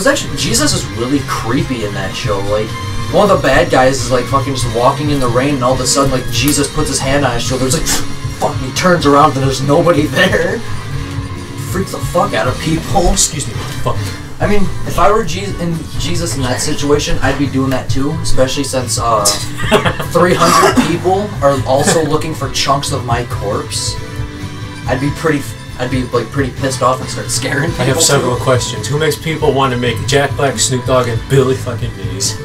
was actually Jesus is really creepy in that show. Like one of the bad guys is like fucking just walking in the rain, and all of a sudden like Jesus puts his hand on his shoulder. It's like fuck. He turns around and there's nobody there. Freaks the fuck out of people. Excuse me. The fuck. I mean, if I were Je- in Jesus in that situation, I'd be doing that too. Especially since uh, 300 people are also looking for chunks of my corpse. I'd be pretty. I'd be like pretty pissed off and start scaring people. I have several questions. Who makes people want to make Jack Black, Snoop Dogg, and Billy fucking Mays?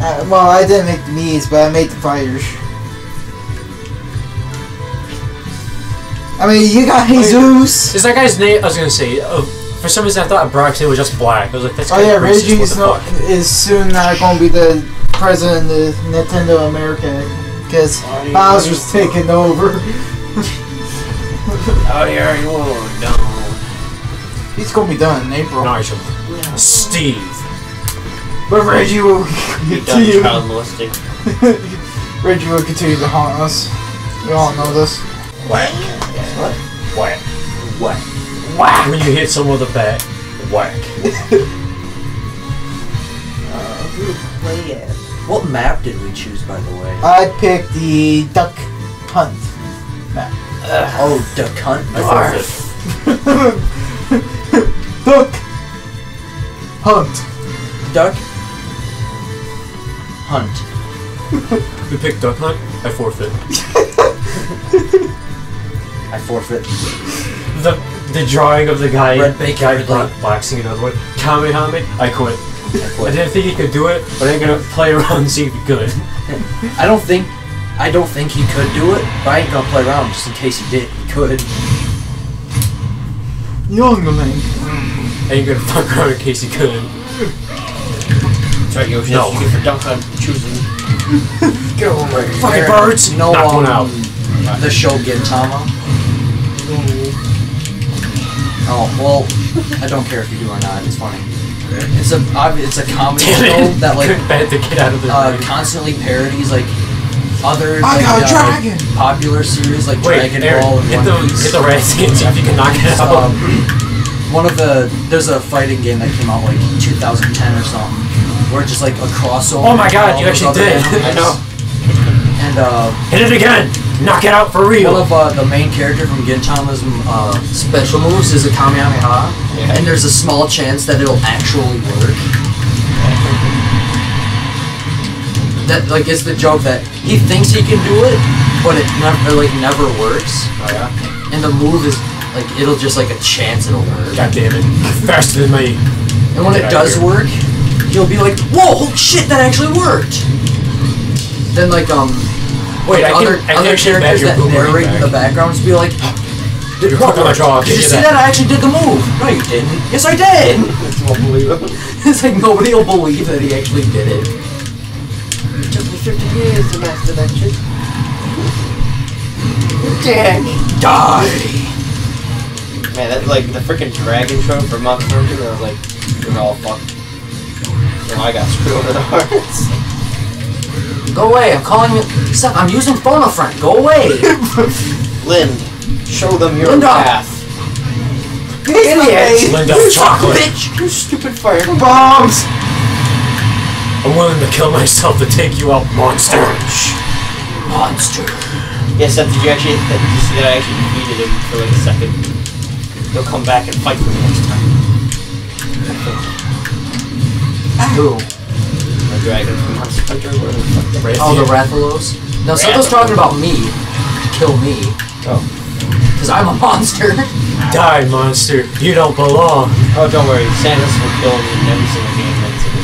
Uh, well, I didn't make the knees, but I made the fighters. I mean, you got Jesus. Is that guy's name? I was gonna say. Uh, for some reason, I thought Brock's name was just Black. I was like, that's Oh kinda yeah. Reggie What is, the no, is soon not going to be the president of Nintendo America because Bowser's taking over. Oh, yeah, you won't. No. He's going to be done in April. Nigel. Steve. But Reggie will You done continue. child molesting. Reggie will continue to haunt us. We all know this. Whack. What? Whack. What? Whack! When you hit someone with a bat, whack. Play it. What map did we choose, by the way? I picked the duck hunt map. Oh, Duck Hunt. I forfeit. duck hunt. Duck Hunt. We picked Duck Hunt. I forfeit. I forfeit. The the drawing of the guy, Red Bacon guy Ridley. boxing another one. Kamehame. I quit. I quit. I didn't think he could do it, but I'm gonna play around and see if he could. I don't think I don't think he could do it, but I ain't gonna play around just in case he did. He could. Youngling. I ain't gonna fuck around in case he could. That's right, Yoshi. No. That's you get for dunk on choosing. Get over here. Fucking birds! You know, Knock um, one out. the show Gintama. Oh well, I don't care if you do or not. It's funny. It's a it's a comedy show that like Couldn't to get out of the uh, constantly parodies like other I like, got a uh, dragon! popular series like Wait, Dragon Aaron, Ball and hit One the Piece. hit the red see if you can knock it out. um, one of the there's a fighting game that came out like 2010 or something where it's just like a crossover. oh my god, you actually other did! I know. And uh, Hit it again! Knock it out for real. one of uh, the main character from Gintama's uh, special moves is a Kamehameha, Yeah. and there's a small chance that it'll actually work. That like is the joke that he thinks he can do it, but it never like never works. Oh, yeah? And the move is like it'll just like a chance it'll work. God damn it. Faster than me. And when Get it does work, you'll be like, "Whoa, shit, that actually worked!" Then like um, Wait, I can, other I can other characters that narrate in the back. backgrounds be like, Did, You're "What fucking my jaw. Did you see that." that? I actually did the move. No, you didn't. Yes, I did. believe it. it's like nobody will believe that he actually did it. It 50 years to master that shit. Dick! Die. Man, that's like the freaking dragon show for Monster Hunter. I was like, we're all fucked. So I got screwed over the hearts. Go away. I'm calling you. Stop. I'm using phone a friend. Go away. Lind, show them your Linda. path. Idiot! Linda chocolate. Bitch. You stupid fire. Bombs! I'm willing to kill myself to take you out, monster. Monster. Yes, Seth, did you actually did you see that I actually defeated him for like a second? He'll come back and fight for me next time. Ah. Who? The dragon from Monster Hunter, where the fuck that- Oh, the. Rathalos? No, Sato's talking about me. Kill me. Oh. Because I'm a monster. Die, monster. You don't belong. Oh, don't worry, Samus will kill me in every single game.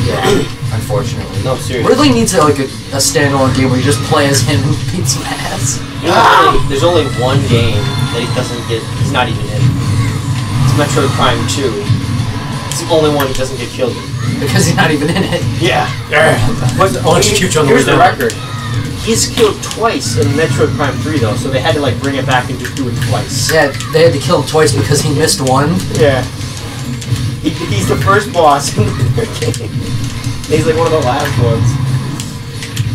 Yeah, unfortunately. No, seriously. Really needs a, like a, a standalone game where you just play as him and beat some ass. You know, only- there's only one game that he doesn't get. He's not even in. It's Metroid Prime 2. It's the only one he doesn't get killed in. Because he's not even in it. Yeah. But I'll execute you on the here's the record. He's killed twice in Metroid Prime 3 though, so they had to like bring it back and just do it twice. Yeah, they had to kill him twice because he missed one. Yeah. He, he's the first boss in the game. He's like one of the last ones.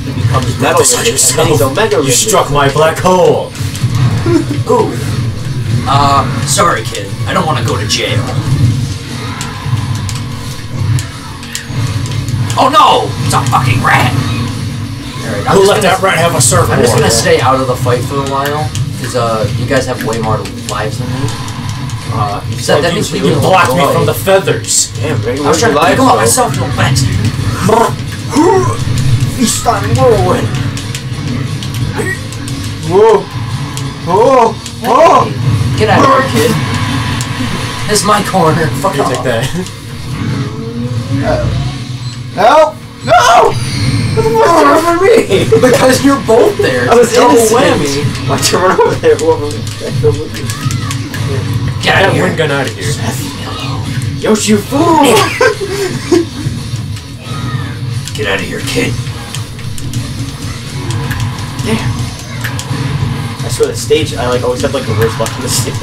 He becomes Metal Decide Riddick, and he's. Omega You struck my black hole. Ooh. Uh, sorry kid. I don't want to go to jail. Oh no! It's a fucking rat! Alright, I'm Who let gonna- that rat have a surfboard? I'm just gonna stay out of the fight for a while, because uh, you guys have way more lives than me. Uh, So that you- means we you can Block me from the feathers. Damn, Ray, I was trying to pick him up myself, you bastard! Feast on whirlwind! Whoa! Whoa! Whoa! Get out of here, kid! This is my corner. Fuck You off. take that. No! No! What the fuck did over me? because you're both there. I was It's a double innocent. whammy. Why'd you run over there? Whoever that over. Get Get out that of here. wind gun out of here. Yoshi, you fool! Get out of here, kid. Damn. I swear the stage, I like always have like the worst luck on the stage.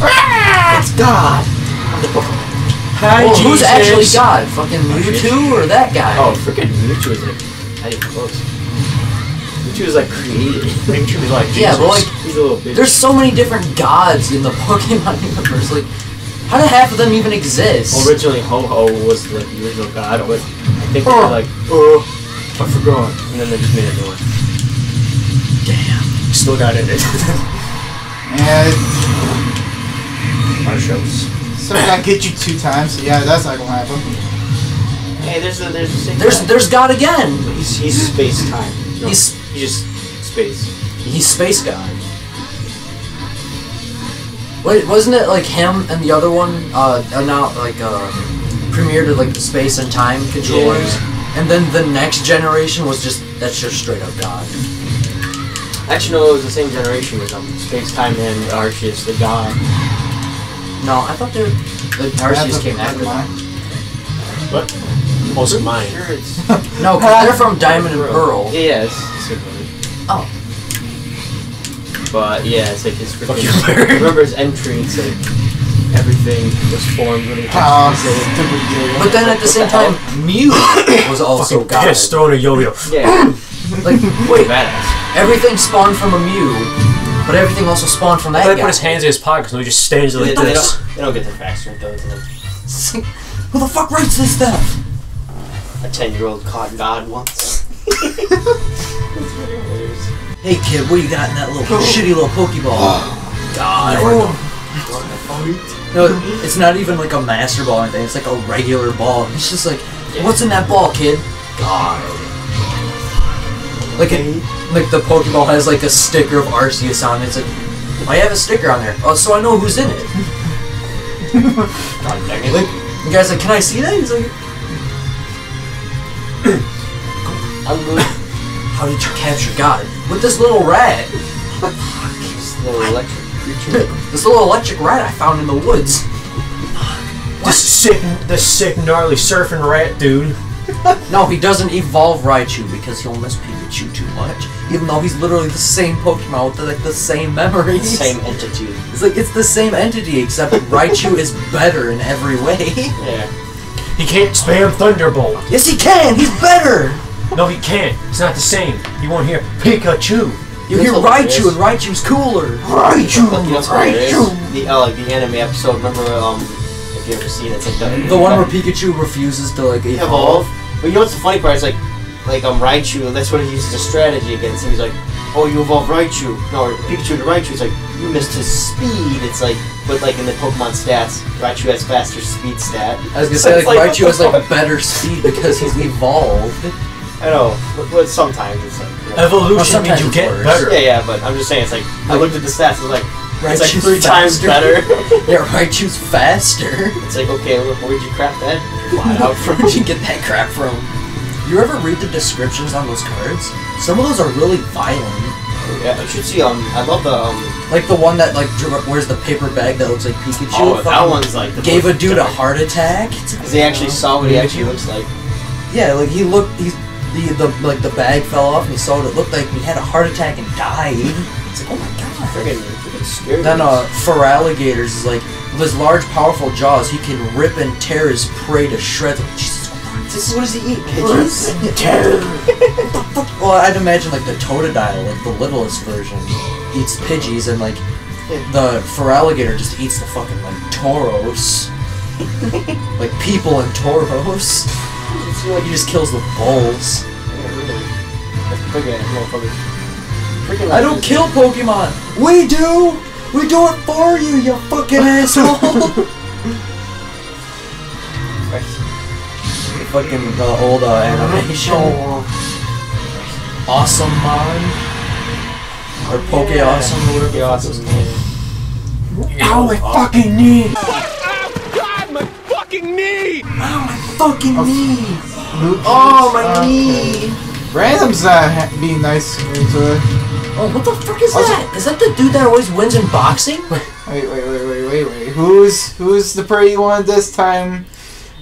Ah! it's God! The Pokemon. Hi, Well, who's actually God? Fucking Mewtwo or that guy? Oh, freaking Mewtwo is like, not even close. Mewtwo is like created. Mewtwo is like Yeah, but like, He's a little there's so many different gods in the Pokemon universe. Like, how do half of them even exist? Originally, Ho-Oh was the original god, but I think they were like, oh, I forgot. And then they just made a new one. Damn. Still got in it. And Our shows. so did I get you two times? Yeah, that's not gonna happen. Hey, there's a there's a same There's there's God again. he's he's space time. No, He's- he's just space. He's space god. Wait, wasn't it like him and the other one? Uh, are now like uh, premiered at like the space and time controllers, and then the next generation was just that's just straight up God. Actually, no, it was the same generation as them. Um, space time and Arceus, the god. No, I thought they were, the Arceus came after that. But also mine. Sure, it's No, because they're from Diamond and Pearl. yeah, yeah, it's the same one. Oh. But yeah, it's like his Fuck freaking. you, remember his entry? It's like everything was formed when he Oh, touched the. But then at the same time, Mew was also Fucking God. pissed throwing a yo-yo. Yeah, Like, wait, badass. everything spawned from a Mew, but everything also spawned from that They guy. put his hands in his pockets and he just stands there They, like they this. don't, they don't get their facts right though. It's like It's Who the fuck writes this stuff? a ten-year-old caught God once. Hey kid, what you got in that little shitty little Pokeball? God. No, it's not even like a Master Ball or anything. It's like a regular ball. It's just like, what's in that ball, kid? God. Like it, like the Pokeball has like a sticker of Arceus on it. It's like, you have a sticker on there? Oh, so I know who's in it. God dang it. Like, the guy's like, can I see that? He's like, I'm good. how did you capture God? With this little rat. This little electric creature. This little electric rat I found in the woods. This sick, this sick, gnarly surfing rat dude. No, he doesn't evolve Raichu because he'll miss Pikachu too much. Even though he's literally the same Pokemon with like the same memories. Same entity. It's like it's the same entity except Raichu is better in every way. Yeah. He can't spam Thunderbolt. yes, he can. He's better. No, he can't. It's not the same. You won't hear Pikachu. You hear That's Raichu and Raichu's cooler. Raichu! But you know? Raichu! The uh, like the anime episode. Remember um, if you ever seen it, it's like the The one where Pikachu refuses to like evolve. But you know what's the funny part? It's like, like um Raichu, and that's what he uses a strategy against him. He's like, oh, you evolve Raichu, no, or Pikachu to Raichu. It's like you missed his speed. It's like, but like in the Pokemon stats, Raichu has faster speed stat. I was gonna So say like, like, Raichu has the like better speed because he's evolved. I know, but, but sometimes it's like. you know. Evolution Well, means you get worse. better. Yeah, yeah, but I'm just saying, it's like I looked at the stats. It's like it's like Raichu's three times better. Yeah, Raichu's faster. it's like okay, where, where'd you crap that flat out from? Where'd you get that crap from? You ever read the descriptions on those cards? Some of those are really violent. Yeah, you should see. Um, I love the um. Like the one that like dr- wears the paper bag that looks like Pikachu. Oh, that one's like the gave a most dude a heart attack. Because they actually saw what he actually looks like. Yeah, like he looked. He the the like the bag fell off and he saw what it looked like. and He had a heart attack and died. It's like oh my god. Friggin' freaking scary. Then uh, Feraligatr's is like with his large, powerful jaws, he can rip and tear his prey to shreds. Like, Jesus Christ, this is what does he eat? Pigeons? well, I'd imagine like the Totodile, like the littlest version, eats Pidgeys, and like the Feraligatr just eats the fucking like Tauros. like people and Tauros. It seemed like He just kills the bulls. Yeah, really. Look at it, motherfucker. Freaking I don't kill Pokemon. We do. We do it for you, you fucking asshole. fucking uh, old uh, animation. Awesome Mon. Or Poke Yeah. Awesome whatever. Awesome. Ow, my fucking knee! Oh my fucking knee. Luke Oh, my uh, knee. Random's uh, ha- being nice to me today. Oh, what the fuck is Also- that? Is that the dude that always wins in boxing? Wait, wait, wait, wait, wait, wait. Who's who's the pretty one this time?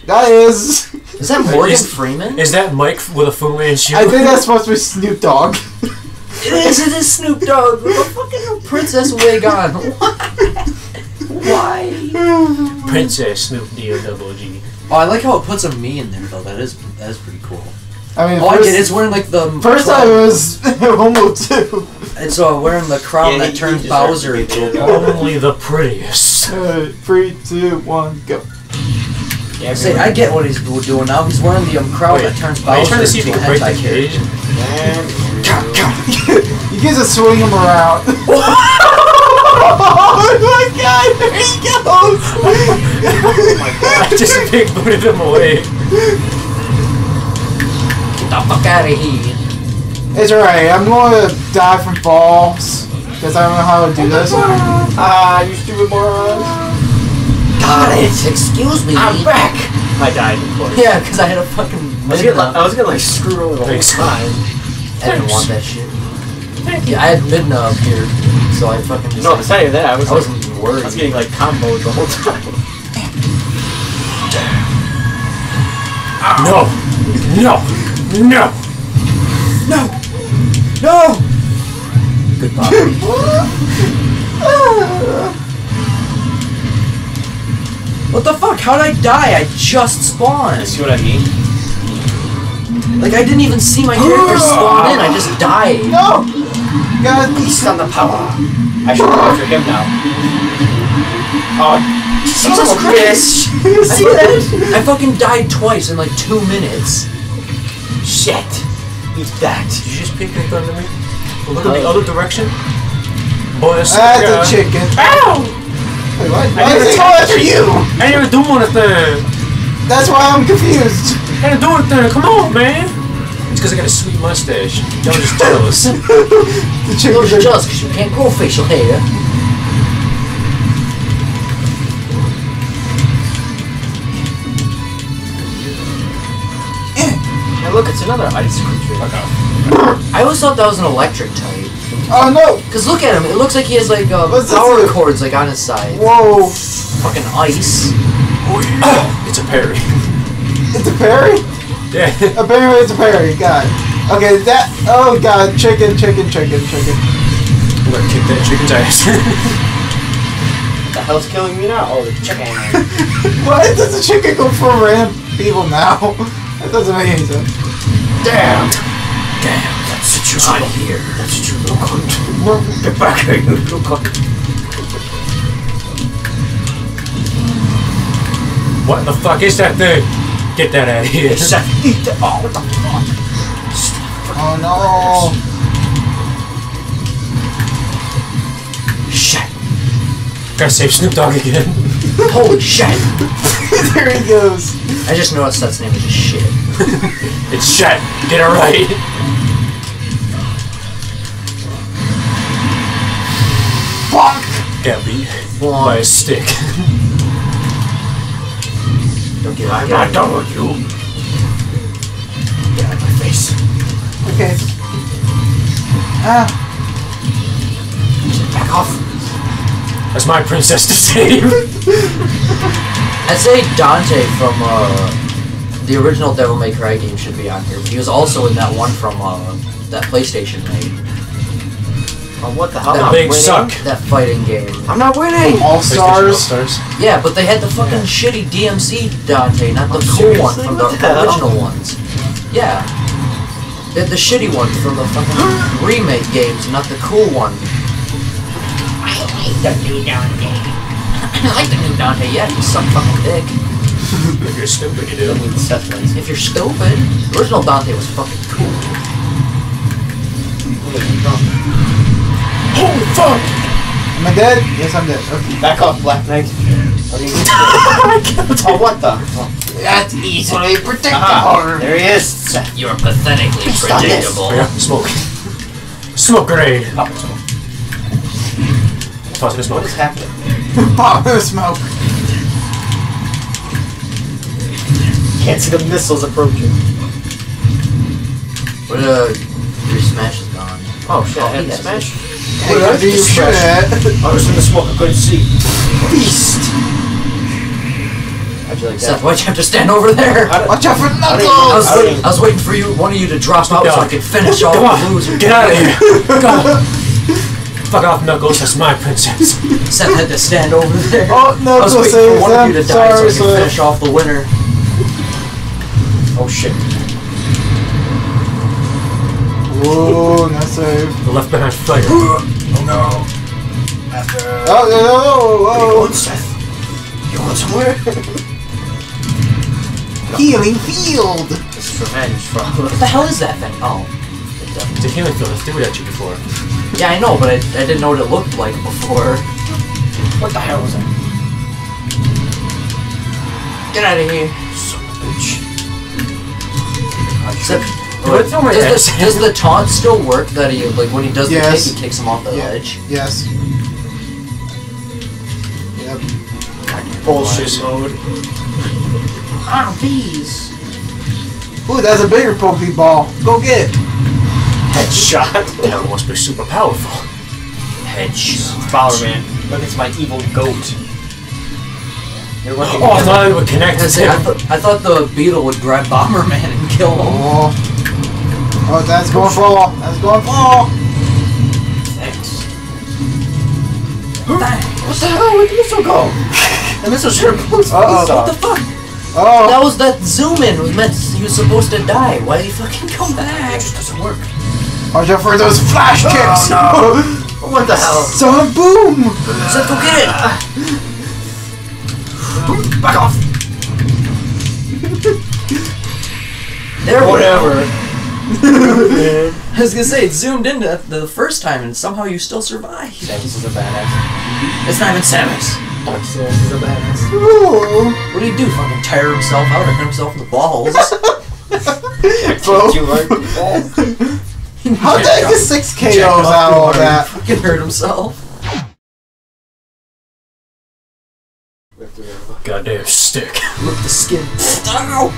That is. Is that Morgan Is- Freeman? Is that Mike with a Fu Manchu? I think that's supposed to be Snoop Dogg. It is. It is Snoop Dogg with a fucking princess wig on. Why? Why? Princess Snoop D O double G. Oh, I like how it puts a me in there though. That is that is pretty cool. I mean, Oh, I first, get it. It's wearing like the first I crown. was homo too. It's uh, wearing the crown Yeah, that he- turns he Bowser into a killed. ball. Only the prettiest. Uh, three, two, one, go. Yeah, Say, I get what he's doing now. He's wearing the um, crown that turns are you Bowser trying to see if into you a can break the hentai cage? character. you get to swing him around. oh my god, there he goes! oh my I just big booted him away. Get the fuck out of here. It's alright, I'm going to die from falls. Because I don't know how to do this. Ah, you stupid moron. Got it. Excuse me. I'm back. I died, of course. Yeah, because I had a fucking. I was getting, like, I was getting like screwed over the whole Thanks. time. I didn't want that shit. Yeah, I had Midna up here, so I fucking just. No, besides that, I was I like, wasn't even worried. I was getting like comboed the whole time. No. No. No. No! No! Goodbye. what the fuck? How'd I die? I just spawned. You see what I mean? Like, I didn't even see my character spawn in, I just died. No! God, Beast on the power. I should go after him now. Oh, Jesus son of a Christ! I, fucking, I fucking died twice in like two minutes. Shit. Eat that. Did you just peek and thunder me? Well, look in the other direction. Boy, that's that's uh, a chicken. Ow! Wait, what? I Why is never he told after you? I didn't even do anything. That's why I'm confused. I didn't do anything. Come on, man. It's because I got a sweet mustache. Y'all just jealous. The It chicken was just because you can't grow facial hair. And look, it's another ice creature. I always thought that was an electric type. Oh no! Cause look at him, it looks like he has like uh, power do? cords like on his side. Whoa! Fucking ice. it's a parry. It's a parry? Yeah. Apparently it's a parry, god. Okay, that. Oh god, chicken, chicken, chicken, chicken. I'm gonna kick that chicken's ass. What the hell's killing me now? Oh, the chicken. Why does the chicken go for random people now? That doesn't make any sense. Damn. Damn. That's what you out of here. That's what you little cunt. Get back here, you little cunt. what the fuck is that thing? Get that out of here. Chef, eat that. Oh, what the fuck? Oh no! Shit. Gotta save Snoop Dogg again. Holy shit. there he goes. I just noticed that's name is just shit. It's shit. Get it right. Fuck! Got beat by a stick. Don't get I'm not out done with you. Get out of my face. Okay. Ah, Back off. That's my princess to save. I'd say Dante from uh, the original Devil May Cry game should be on here. He was also in that one from uh, that PlayStation made. Oh, what the hell? That I'm big winning. suck. That fighting game. I'm not winning. All stars. All-Stars. Yeah, but they had the fucking shitty DMC Dante, not the cool one from the, the original ones. Yeah. They had the shitty one from the fucking remake games, not the cool one. I like the new Dante. I like the new Dante, yeah, he sucked fucking dick. If you're stupid, you do. I mean, Seth wins. If you're stupid, original Dante was fucking cool. Holy fuck! Am I dead? Yes, I'm dead. Okay. Back off, Black Knight. Are you oh, what the? Oh. That's easily predictable. Aha, there he is. You're pathetically Stop this. predictable. Yeah, smoke. Smoke grenade. Oh, it's on. Toss it smoke. What is happening? Pop the smoke. Can't see the missiles approaching. But, uh, your smash is gone. Oh shit, Oh, I had he to smash. Hey, what do you shoot at? I was in the smoke, I couldn't see. Beast! How'd you like Seth, that? why'd you have to stand over there? Watch out for I didn't- I was, knuckles! I waiting, I was waiting for you, one of you to drop out so I could finish all Come the on, losers. get out of here. Go. Fuck off, Knuckles. That's my princess. Seth had to stand over there. Oh, no, I was waiting for one of you to die so I could Seth. finish off the winner. Oh shit. Whoa, nice save. The left behind fire. Oh no. Oh, After. Oh, oh, Where you oh, going, Seth? You going somewhere? oh. Healing field. this is revenge from. What the hell is that thing? Oh. it It's a healing field. I threw it at you before. Yeah, I know, but I, I didn't know what it looked like before. What the hell was that? Get out of here. Son of a bitch. Except, What is on my does, the, does the taunt still work that he, like, when he does the kick, he kicks him off the Yeah. ledge? Yes. Yep. Bullshit mode. Ah, bees. Ooh, that's a bigger Pokeball. Go get it. Headshot. That must be super powerful. Headshot. Fowler man. Look, it's my evil goat. Oh, I thought it would connect I, to say, I, th- I thought the beetle would grab Bomberman and kill him. Oh. Oh, that's going fall. That's going fall. Thanks. What What the hell? Where'd the missile go? the missile should have Uh-oh. What the fuck? Oh. That was that zoom in was meant he was supposed to die. Why did he fucking come back? It just doesn't work. Watch out for those flash oh, kicks. What the hell? Son, boom. Seth, go get it! Back off! There we go. Whatever. I was gonna say it zoomed in the, the first time and somehow you still survived. Samus is a badass. It's not even Samus. Samus is a badass. Ooh. What do you do? Fucking tire himself out or hit himself in the balls? Bro. You right the balls. How did I get six KOs Jacked out of all hard. that? Fucking hurt himself. Goddamn stick. Look the skin. Ow!